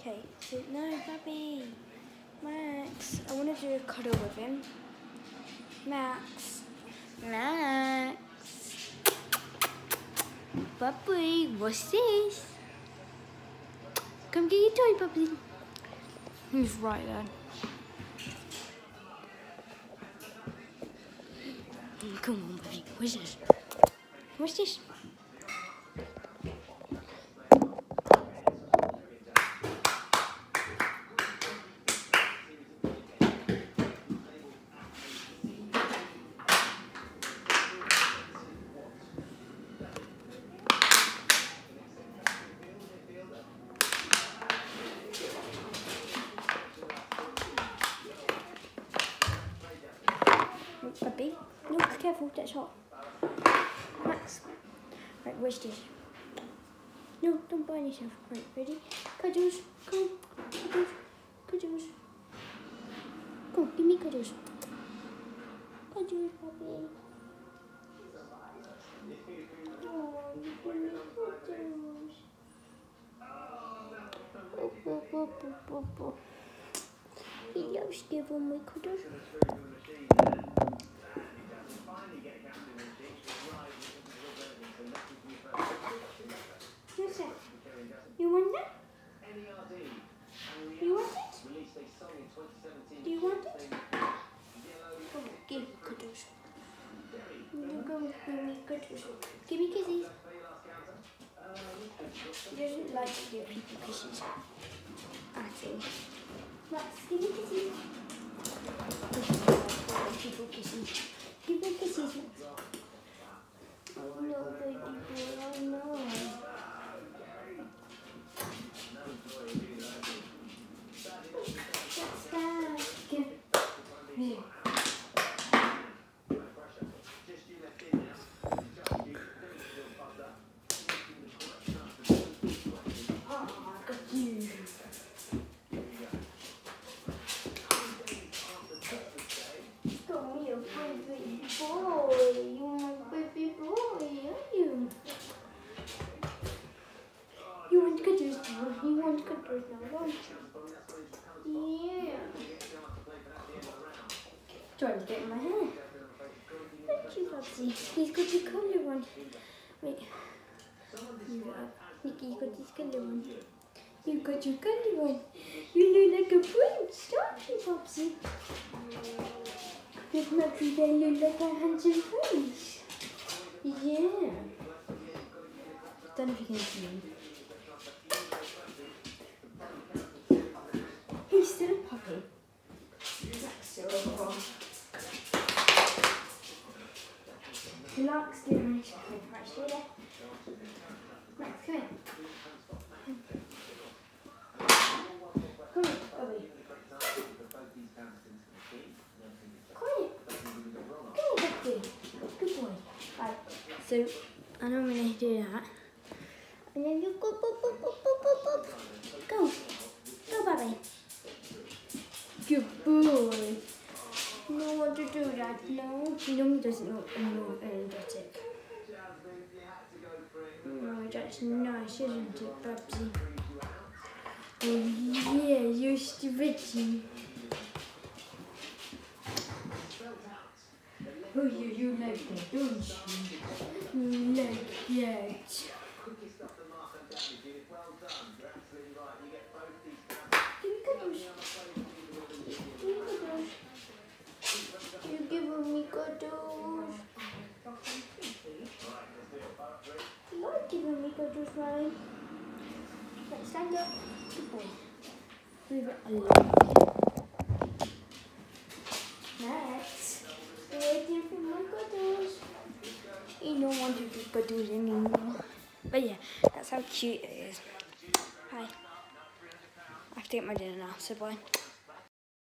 Okay, so no, Bobby. Max, I want to do a cuddle with him. Max. Max. Bubby, what's this? Come get your toy, Bubby. He's right there. Come on, Bubby. What's this? What's this? Bubby. No, careful, that's hot. Max. Right, where's this? No, don't burn yourself. Right, ready? Cuddles, come. Cuddles, cuddles. Come give me cuddles. Cuddles, Bubby. Oh, give me cuddles. Oh, oh, oh, oh, oh, oh. He loves giving me cuddles. That? You want that? You want it? Do you want it? Give me cuddles. You go give me cuddles. Give me kisses. He doesn't like to give people kisses. At all. Max, give me kisses. People kisses. Give me kisses. Oh no, baby boy, oh no. What's that? Give me. Oh, I got you. Got me a baby boy. You want a baby boy, are you? You want cuddles now? You want cuddles now, don't you? Yeah. Trying to get in my hair. Thank you, Bubsy. He's got the colour one. Wait. Nikki, you got this colour one. You got your colour one. You look like a prince, don't you, Bubsy? This makes you then look like a handsome prince. Yeah. Don't know if you can see him. He's still a puppy. Right here. Max, come here. Come here. Come Bobby. Good boy. Right. So, I normally do that. And then you go, boop, boop, boop, boop, boop, boop. Go. Go, Bobby. Good boy. No want um, to do that, no. He normally does it not no energetic. No, that's nice, isn't it, Babsy? Oh yeah, you're stretching. Oh yeah, you like that, don't you? You like that. Give me cuddles. Give me cuddles. You're You like giving cuddles, Ryan. Right, stand up. Good boy. Move it along. Next, waiting for cuddles. He don't want to be cuddles anymore. But yeah, that's how cute it is. Hi. I have to get my dinner now, so bye.